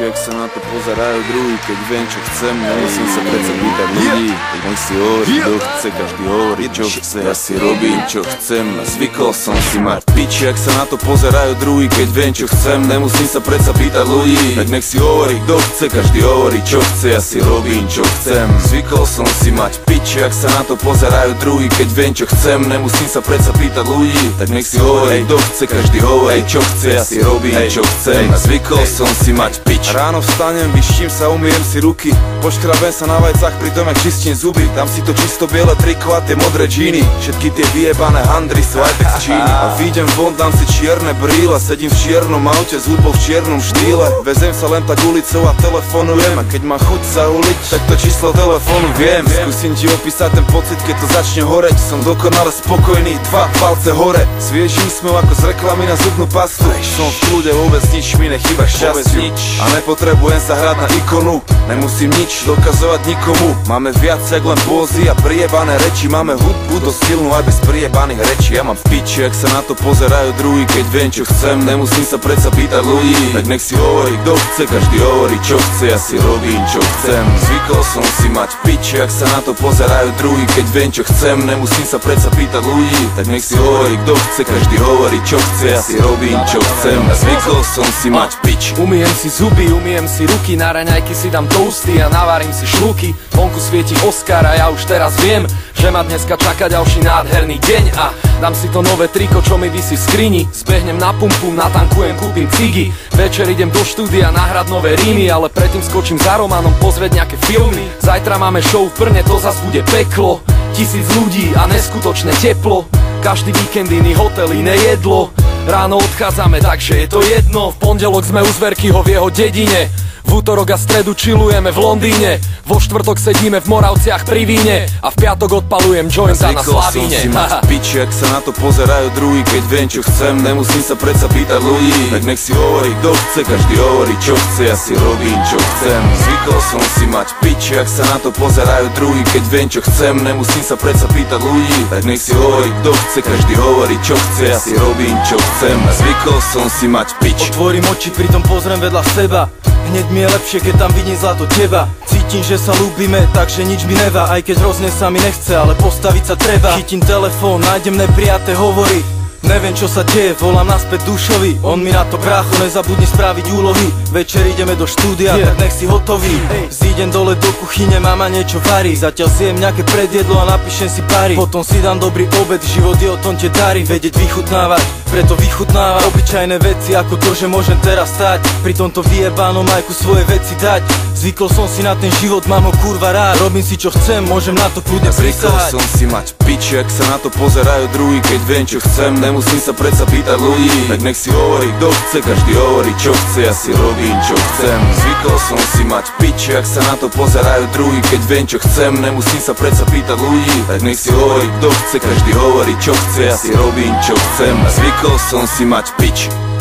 jak sa na to pozerajú druhý Keď viem čo chcem, nemusím sa predsa pýtať ľudí. Nech si hovorí, kto chce, každý hovorí čo chce Ja si robím čo chcem. A zvykol som si mať piči Jak sa na to pozerajú druhý, keď viem čo chcem. Nemusím sa predsa pýtať ľudí. Tak nech si hovorí, kto chce, každý hovorí čo chce Ja si robím čo chcem. Zvykol som si mať piči, jak sa na to pozerajú druhý Keď viem čo chcem, nemusím sa predsa pýtať ľudí. Tak nech si hovorí, kto chce, každý hovorí čo chce Ja si robím čo chcem. Zvykol som si mať pič Ráno vstanem, vyštím sa, umiem si ruky. Poškrabem sa na vajcach, pritom jak čistím zuby. Dám si to čisto biele triko a tie modré džíny. Všetky tie vyjebané handry sú aj z Číny. A výjdem von, dám si čierne brýle. Sedím v čiernom aute s hudbou v čiernom štýle. Vezem sa len tak ulicou a telefonujem. A keď ma chuť sa uliť, tak to číslo telefónu viem. Skúsim ti opísať ten pocit, keď to začne horeť. Som dokonale spokojný, dva palce hore. Svieži úsmev ako z reklamy na zubnú pastu. Som v kľude, vôbec nič mi nechyba šťastiu. A nepotrebujem sa hrať na ikonu. Nemusím nič dokazovať nikomu. Máme viac jak len pózy a priebané reči. Máme hudbu do silnú aj bez priebaných rečí. Ja mám v piči, ak sa na to pozerajú druhý Keď viem čo chcem, nemusím sa predsa pýtať ľudí. Tak nech si hovorí, kto chce, každý hovorí čo chce. Ja si robím čo chcem. Zvykol som si mať piči, ak sa na to pozerajú druhý Keď viem čo chcem, nemusím sa predsa pýtať ľudí. Tak nech si hovorí, kto chce, každý hovorí čo chce. Ja si robím čo chcem. Zvykol som si mať pič Umiem si zuby, umiem si ruky Na raňajky si dám toasty a navarím si šlúky Vonku svieti Oscar a ja už teraz viem Že ma dneska čaká ďalší nádherný deň A dám si to nové triko, čo mi vysí v skrini. Zbehnem na pumpu, natankujem, kúpim cigy Večer idem do štúdia nahrať nové rímy Ale predtým skočím za Romanom pozrieť nejaké filmy. Zajtra máme show v Brne, to zas bude peklo. Tisíc ľudí a neskutočné teplo. Každý víkend iný hotel, iné jedlo Ráno odchádzame, takže je to jedno. V pondelok sme u Zverkyho v jeho dedine v útorok a stredu chillujeme v Londýne. Vo štvrtok sedíme v Moravciach pri víne. A v piatok odpalujem jointa na Slavíne piči, ak sa na to pozerajú druhý Keď viem čo chcem, nemusím sa predsa pýtať ľudí. Tak nech si hovorí, kto chce, každý hovorí čo chce. Ja si robím čo chcem. Zvykol som si mať piči, ak sa na to pozerajú druhý Keď viem čo chcem, nemusím sa predsa pýtať ľudí. Tak nech si hovorí, kto chce, každý hovorí čo chce. Ja si robím čo chcem. Zvykol som si mať pič. Otvorím oči, pritom pozriem vedľa seba Hneď mi je lepšie, keď tam vidím zlato teba. Cítim, že sa ľúbime, takže nič mi nevá. Aj keď hrozne sa mi nechce, ale postaviť sa treba. Chytím telefón, nájdem neprijaté hovory. Neviem čo sa deje, volám naspäť dušovi. On mi na to brácho, nezabudni spraviť úlohy. Večer ideme do štúdia, yeah. tak nech si hotový. Zídem dole do kuchyne, mama niečo varí. Zatiaľ zjem nejaké predjedlo a napíšem si pary. Potom si dám dobrý obed, život je o tom te darí Vedieť vychutnávať, preto vychutnávam Obyčajné veci ako to, že môžem teraz stať. Pri tomto vyjebánom majku svoje veci dať. Zvykol som si na ten život, mám ho kurva rád. Robím si čo chcem, môžem na to kľudne Zvykol som si mať piči, ak sa na to pozerajú druhý Keď viem čo chcem, nemusím sa predsa pýtať ľudí. Tak nech si hovorí, kto chce, každý hovorí čo chce. Ja si robím čo chcem. Zvykol som si mať piči, ak sa na to pozerajú druhý Keď viem čo chcem, nemusím sa predsa pýtať ľudí. Tak nech si hovorí, kto chce, každý hovorí čo chce. Ja si robím čo chcem. Zvykol som si mať piči